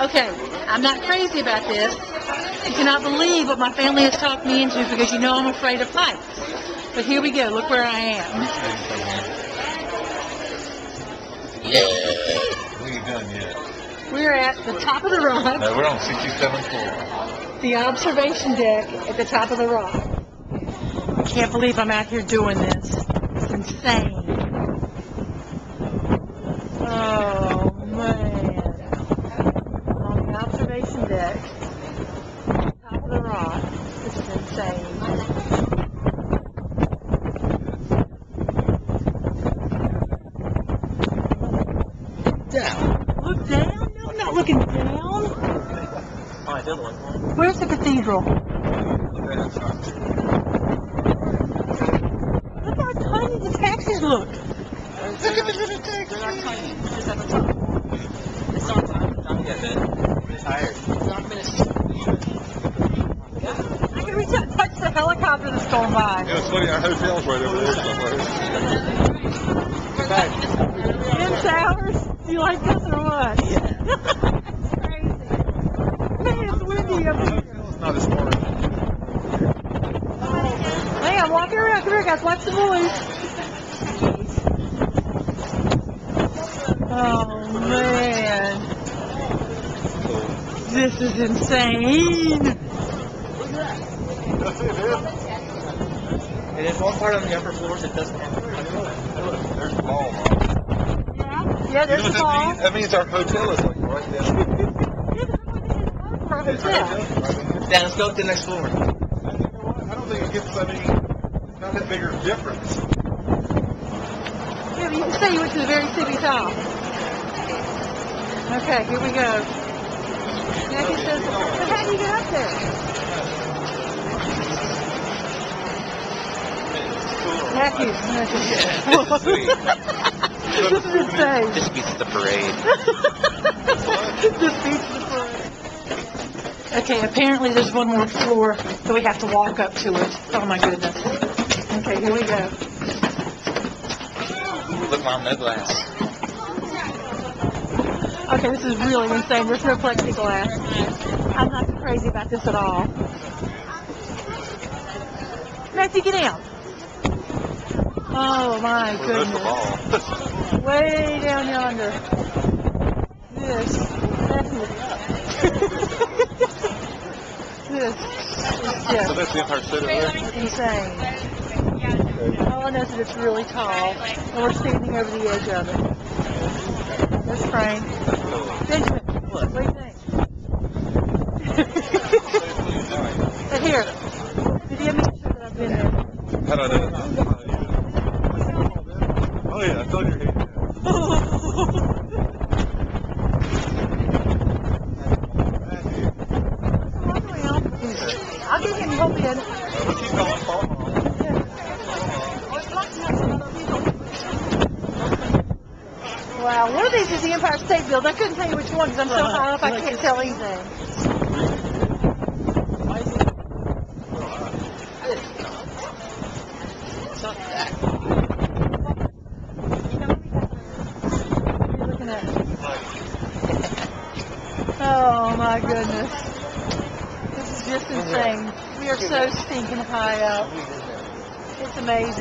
Okay, I'm not crazy about this. You cannot believe what my family has talked me into because you know I'm afraid of heights. But here we go. Look where I am. Yeah. We ain't done yet. We're at the top of the rock, No, we're on 67th floor. the observation deck at the top of the rock. I can't believe I'm out here doing this. It's insane. Oh, man. On the observation deck, top of the rock. This is insane. Down. Look down? No, I'm not looking down. Oh, I did look one. Where's the cathedral? Look how tiny the taxis look. Look at the little taxi. They're not tiny. It's just at the top. It's not time. Not yet, Ben. We're tired. It's not finished. I can reach out and touch the helicopter that's going by. You know, it's funny, our hotel's right over there somewhere. Ten towers? Do you like this or what? Crazy. Man, it's windy up here. It's not as far. Hey, I'm walking around. Come here, guys. Watch the boys. Oh, man. This is insane. And there's one part on the upper floors that doesn't have. There's the ball. Yeah, yeah, there's you know what that means? That means our hotel is like right down. For a hotel. Dan, let's go to the next floor. I don't think it gets any, it's not that bigger difference. Yeah, but you can say you went to the very city top. Okay, here we go. Matthew says, but how do you get up there? Matthew, Matthew. this insane. This beats the parade. this beats the parade. Okay, apparently there's one more floor, so we have to walk up to it. Oh my goodness. Okay, here we go. Look, Mom, no glass. Okay, this is really insane. There's no plexiglass. I'm not crazy about this at all. Matthew, get down. Oh my goodness. Way down yonder. This. This is So that's the Empire State over insane. All I know is that it's really tall, and we're standing over the edge of it. That's Frank. Benjamin, what do you think? but here, did you make sure that I've been there? How do I know yeah, I told you here. I'll give him help in. What you calling Paul? Wow, one of these is the Empire State Building. I couldn't tell you which one because I'm so high up I can't tell anything. It's not that. What are you looking at? Oh my goodness. This is just insane. We are so stinking high up. It's amazing.